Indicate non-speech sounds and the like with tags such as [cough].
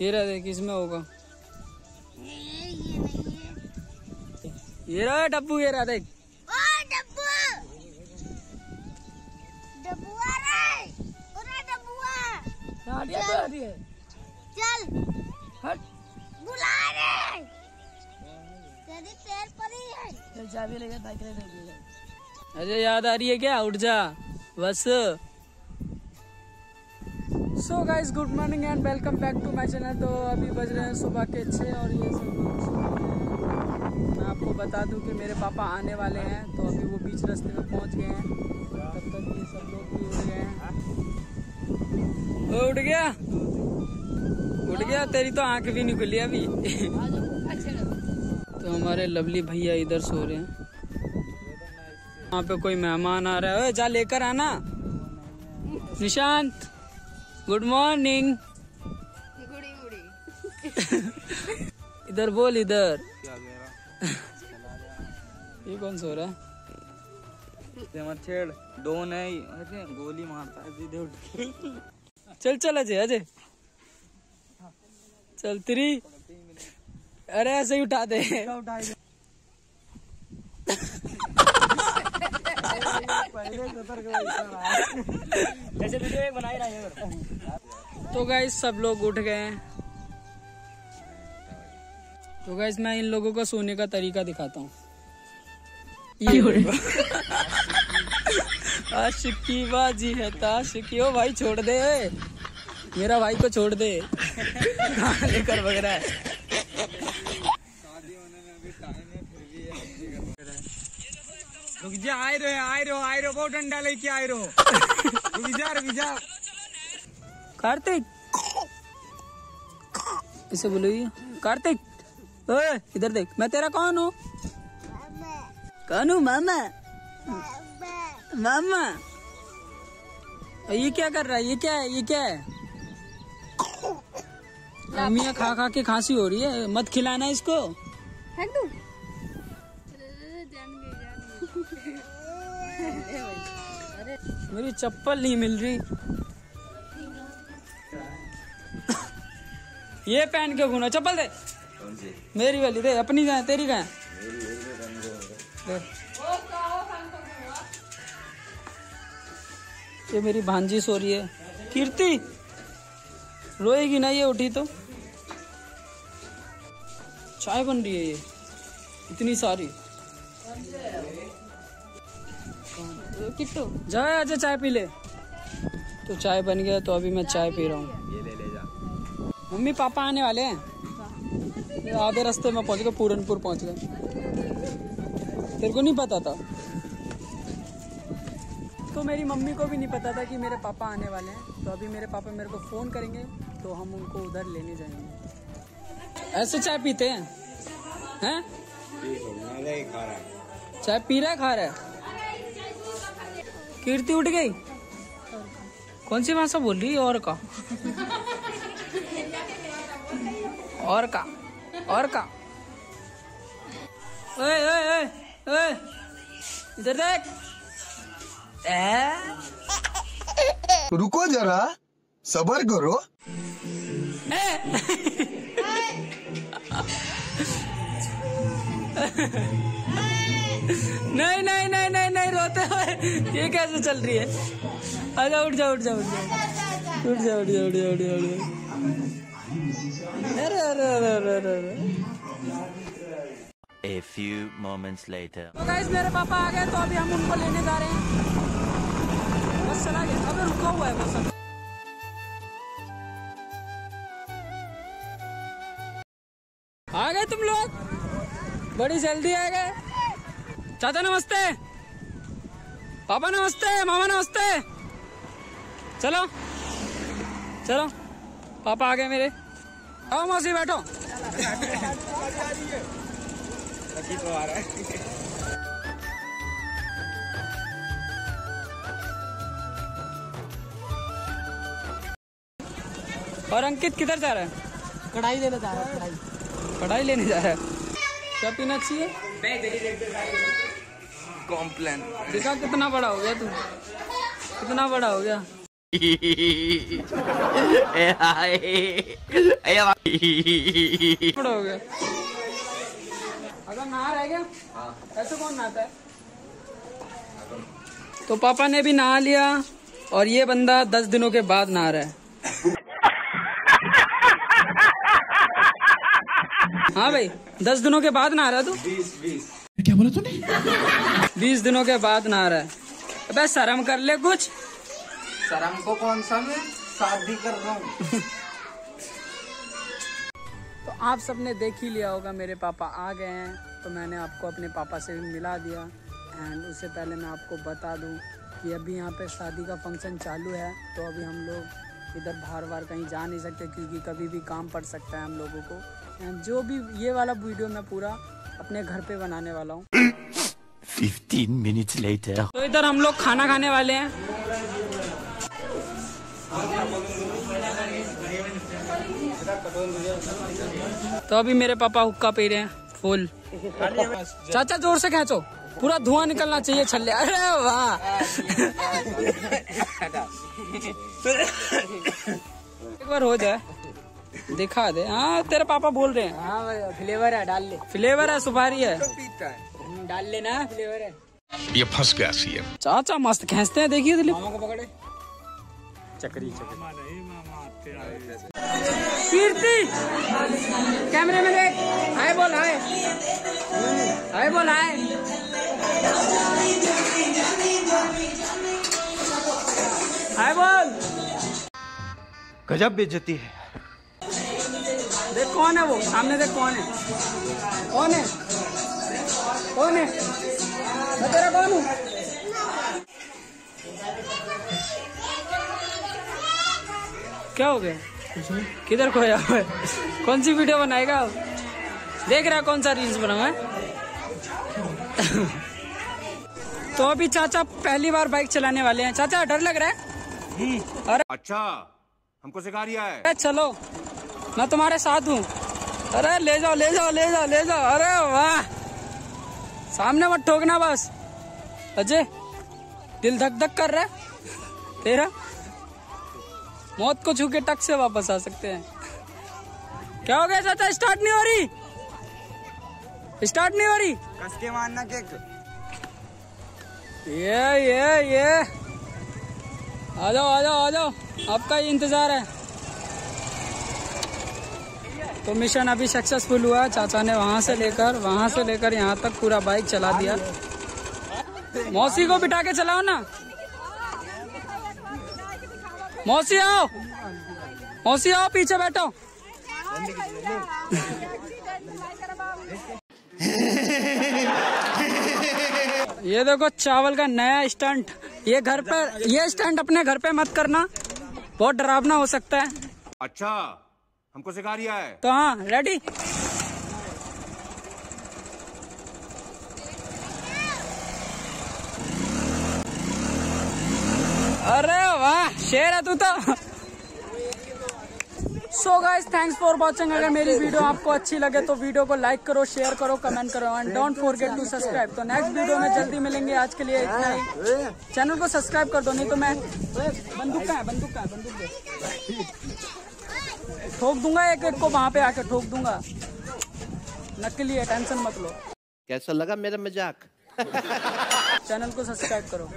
ये रहा देख इसमें होगा। ये रहा डब्बू ये रहा देख। हाँ, तो चल। हट। बुला रे तेरी पैर पर ही। है चल चाबी लेके बाइक ले अरे याद आ रही है क्या? उठ जा। बस। So guys good morning and welcome back to my channel तो अभी बज रहे हैं सुबह के छः और ये सब। मैं आपको बता दूँ कि मेरे पापा आने वाले हैं तो अभी वो बीच रास्ते में पहुँच गए हैं। तब तक ये सब लोग भी उठ गए हैं। ओ, उठ गया? उठ गया? तेरी तो आँख भी नहीं खुली अभी। तो हमारे लवली भैया इधर सो रहे हैं। वहाँ पे कोई मेहमान आ रहा है। जा लेकर आना। निशांत। गुड मॉर्निंग [laughs] इधर बोल इधर। [laughs] ये कौन सो रहा है? मत छेड़। डोन है अरे गोली मारता है सीधे उठ चल चल अजय अजय। चल तेरी। अरे ऐसे ही उठा दे। तो गाइस सब लोग उठ गए हैं। तो गाइस मैं इन लोगों का सोने का तरीका दिखाता हूँ। आशिकी बाजी है, ताशिकी। ओ भाई, छोड़ दे। मेरा भाई को छोड़ दे। लेकर भग रहा है रुक जा आए रहे आए रहो आए रहो बहुत डंडा लेके आए रहो रुक जा रुक जा। कार्तिक। इसे बोलो ये कार्तिक ओए इधर देख मैं तेरा कौन हूँ? कौन हूँ मामा? मामा। ये क्या कर रहा है? ये क्या है? ये क्या है? अम्मिया खा खा के खांसी हो रही है। मत खिलाना इसको। मेरी चप्पल नहीं मिल रही। ये पहन के घूमना। चप्पल दे। मेरी वाली दे अपनी कहाँ है? तेरी कहाँ है? दे। ये मेरी भांजी सो रही है। कीर्ति रोएगी ना ये उठी तो? चाय बन रही है ये। इतनी सारी। किट्टू। जा आजा चाय पी ले। तो चाय बन गया तो अभी मैं चाय पी रहा हूँ। ये ले ले जा। मम्मी पापा आने वाले हैं? आधे रास्ते में पहुँच गए पूरनपुर पहुँच गए। तेरे को नहीं पता था? तो मेरी मम्मी को भी नहीं पता था कि मेरे पापा आने वाले हैं। तो अभी मेरे पापा मेरे को फ़ोन करेंगे तो हम उनको उधर लेने जाएँगे। ऐसे चाय पीते हैं? हैं? है। चाय पी रहा है खा रहा है? कीर्ति उठ गई? कौन सी भाषा बोल रही और का? और का? और का? ओए ओए ओए इधर देख। ए रुको जरा सबर करो। नहीं [laughs] [laughs] ये कैसे चल रही है? आजा उठ जा उठ जा उठ जा। उठ जा उठ जा उठ जा उठ जा उठ जा। अरे अरे अरे अरे अरे अरे। A few moments later. तो गाइस मेरे पापा आ गए तो अभी हम उनको लेने जा रहे हैं। बस चला गया अबे रुका हुआ है बस आ गए तुम लोग? बड़ी जल्दी आ गए। चाचा नमस्ते। पापा नमस्ते मामा नमस्ते। चलो चलो। पापा आ गए मेरे। आओ मौसी बैठो। तो आ रहा है और अंकित किधर जा रहा है? कढ़ाई लेना चाह रहा है कढ़ाई। कढ़ाई लेने जा रहा है। क्या पीना चाहिए? कॉम्प्लेन। देखा कितना बड़ा हो गया तू। कितना बड़ा हो गया। बड़ा हो गया। अगर नहा रह गया ऐसे कौन नहाता है? तो पापा ने भी नहा लिया और ये बंदा दस दिनों के बाद नहा रहा है। हाँ भाई दस दिनों के बाद नहा रहा है तू? क्या बोला तूने? बीस दिनों के बाद नहा रहा है। अबे शर्म कर ले कुछ। शर्म को कौन सा मैं शादी कर रहा हूँ। तो आप सबने देख ही लिया होगा मेरे पापा आ गए हैं। तो मैंने आपको अपने पापा से भी मिला दिया। एंड उससे पहले मैं आपको बता दूँ कि अभी यहाँ पे शादी का फ़ंक्शन चालू है। तो अभी हम लोग इधर बाहर बार कहीं जा नहीं सकते क्योंकि कभी भी काम पड़ सकता है हम लोगों को। एंड जो भी ये वाला वीडियो मैं पूरा अपने घर पे बनाने वाला हूँ। 15 minutes later. तो इधर हम लोग खाना खाने वाले हैं। तो अभी मेरे पापा हुक्का पी रहे हैं फुल। चाचा ज़ोर से खेचो। पूरा धुआँ निकलना चाहिए छल्ले। अरे वाह। एक बार हो जाए। दिखा दे। हाँ तेरे पापा बोल रहे हैं। हाँ फ्लेवर है डाल ले। फ्लेवर है सुपारी है। डाल लेना फ्लेवर है। ये फंस गया सीएम चाचा मस्त खींचते हैं देखिए दिलीप मामा को पकड़े। चक्री कीर्ति! कैमरे में देख। हाय बोल हाय। हाय बोल हाय। हाय बोल। गजब बेइज्जती है। देख कौन है वो? सामने देख कौन है। कौन है? कौन है? मैं तेरा कौन हूँ? क्या हो गया? किधर खोया हुआ है? कौन सी वीडियो बनाएगा अब? देख रहा कौन सा रील्स बनाऊँगा तो अभी चाचा पहली बार बाइक चलाने वाले हैं। चाचा डर लग रहा है? अरे। अच्छा हमको सिखा रिया है। अरे चलो। मैं तुम्हारे साथ हूँ। अरे ले जाओ ले जाओ ले जाओ ले जाओ। अरे वाह। सामने मत ठोकना बस। अजय दिल धक धक कर रहा है। तेरा? मौत को छू के टक से वापस आ सकते हैं। क्या हो गया चाचा? स्टार्ट नहीं हो रही। स्टार्ट नहीं हो रही। कस के मारना केक? ये ये ये। आ जाओ आ जाओ आ जाओ। आपका ही इंतज़ार है। तो मिशन अभी सक्सेसफुल हुआ। चाचा ने वहाँ से लेकर, वहाँ से लेकर यहाँ तक पूरा बाइक चला दिया। मौसी को बिठा के चलाओ ना। मौसी आओ। मौसी आओ, पीछे बैठो। ये देखो, चावल का नया स्टंट ये घर पर ये स्टंट अपने घर पे मत करना। बहुत डरावना हो सकता है। अच्छा। हमको सिखा रिया है। तो हाँ रेडी अरे वाह, शेर है तू तो। So guys thanks for watching अगर मेरी वीडियो आपको अच्छी लगे तो वीडियो को लाइक करो शेयर करो कमेंट करो and don't forget to subscribe तो नेक्स्ट वीडियो में जल्दी मिलेंगे आज के लिए इतना ही। चैनल को सब्सक्राइब कर दो, नहीं तो मैं बंदूक का है? बंदूक का है? बंदूक ठोक दूँगा एक एक को वहाँ पे आके ठोक दूँगा? नकली है टेंशन मत लो। कैसा लगा मेरा मज़ाक? चैनल को सब्सक्राइब करो।